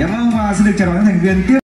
Dạ vâng và xin được chào đón thành viên tiếp